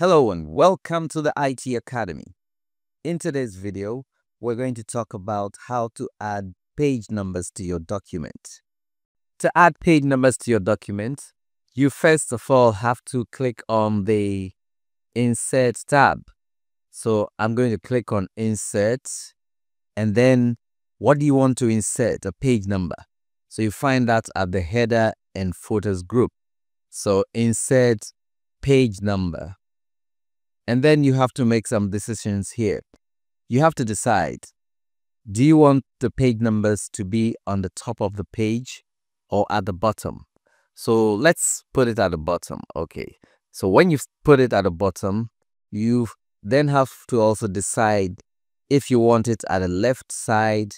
Hello and welcome to the IT Academy. In today's video, we're going to talk about how to add page numbers to your document. To add page numbers to your document, you first of all have to click on the Insert tab. So I'm going to click on Insert and then what do you want to insert? A page number. So you find that at the header and footers group. So insert page number. And then you have to make some decisions here. You have to decide, do you want the page numbers to be on the top of the page or at the bottom? So let's put it at the bottom. Okay. So when you've put it at the bottom, you then have to also decide if you want it at the left side,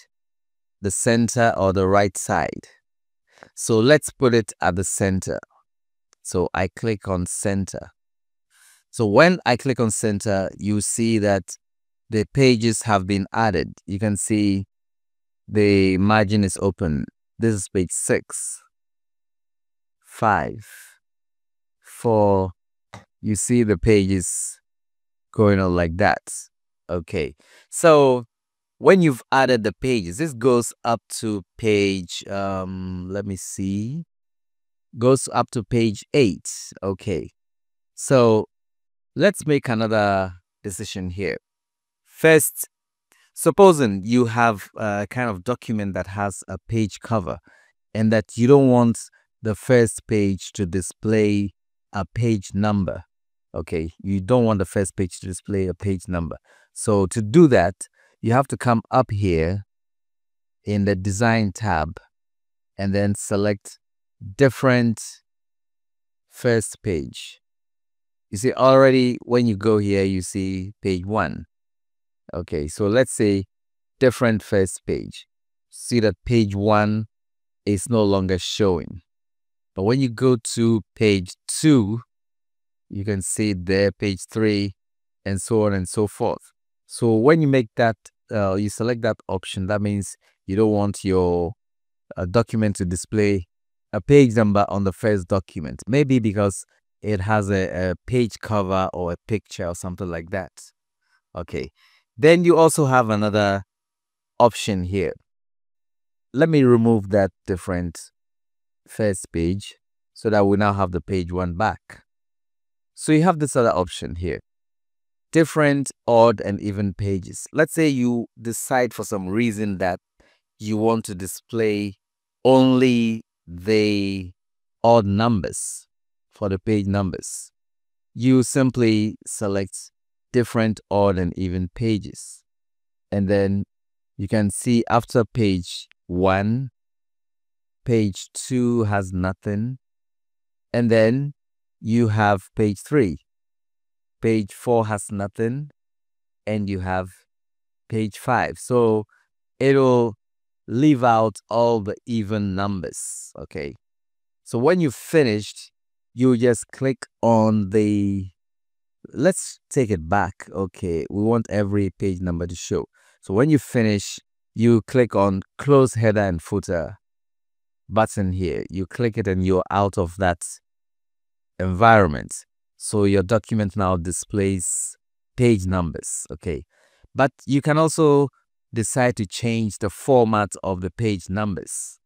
the center, or the right side. So let's put it at the center. So I click on center. So when I click on center, you see that the pages have been added. You can see the margin is open. This is page six, five, four. You see the pages going on like that. Okay. So when you've added the pages, this goes up to page, um, let me see, goes up to page eight. Okay. So Let's make another decision here. First, supposing you have a kind of document that has a page cover and that you don't want the first page to display a page number. Okay, you don't want the first page to display a page number. So to do that, you have to come up here in the design tab and then select different first page. You see already when you go here, you see page one. Okay, so let's say different first page. See that page one is no longer showing. But when you go to page two, you can see there page three and so on and so forth. So when you make that, uh, you select that option, that means you don't want your uh, document to display a page number on the first document. Maybe because it has a, a page cover or a picture or something like that. Okay. Then you also have another option here. Let me remove that different first page so that we now have the page one back. So you have this other option here. Different odd and even pages. Let's say you decide for some reason that you want to display only the odd numbers for the page numbers. You simply select different odd and even pages. And then you can see after page 1, page 2 has nothing. And then you have page 3. Page 4 has nothing. And you have page 5. So it'll leave out all the even numbers. Okay. So when you've finished, you just click on the let's take it back. Okay we want every page number to show. So when you finish you click on close header and footer button here. You click it and you're out of that environment. So your document now displays page numbers okay? But you can also decide to change the format of the page numbers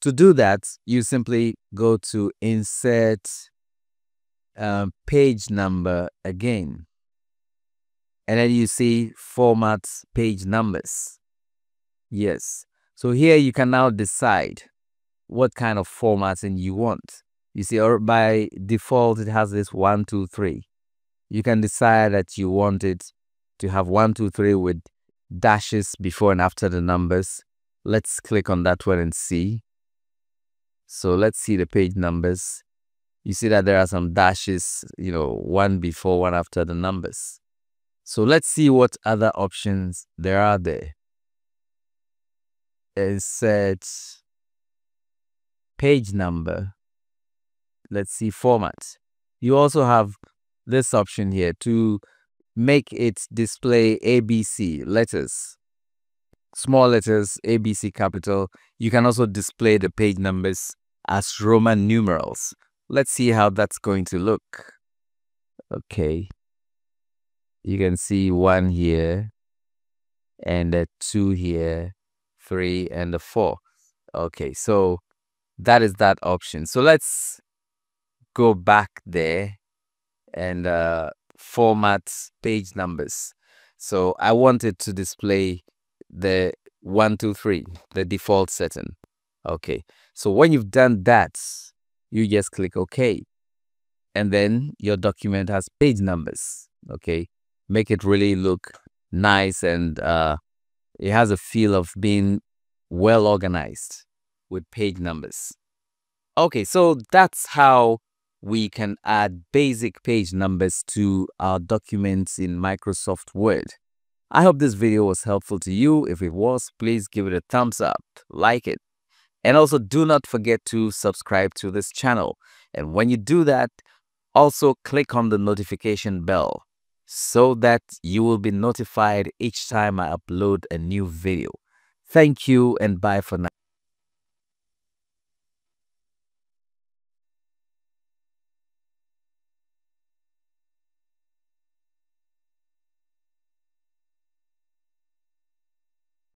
to do that, you simply go to insert uh, page number again. And then you see format page numbers. Yes. So here you can now decide what kind of formatting you want. You see, or by default, it has this one, two, three. You can decide that you want it to have one, two, three with dashes before and after the numbers. Let's click on that one and see. So let's see the page numbers. You see that there are some dashes, you know, one before, one after the numbers. So let's see what other options there are there. Insert page number. Let's see format. You also have this option here to make it display ABC letters small letters, ABC capital. You can also display the page numbers as Roman numerals. Let's see how that's going to look. Okay. You can see one here and a two here, three and a four. Okay, so that is that option. So let's go back there and uh, format page numbers. So I wanted to display the one, two, three, the default setting. Okay, so when you've done that, you just click OK. And then your document has page numbers. Okay, make it really look nice and uh, it has a feel of being well organized with page numbers. Okay, so that's how we can add basic page numbers to our documents in Microsoft Word. I hope this video was helpful to you. If it was, please give it a thumbs up, like it, and also do not forget to subscribe to this channel. And when you do that, also click on the notification bell so that you will be notified each time I upload a new video. Thank you and bye for now.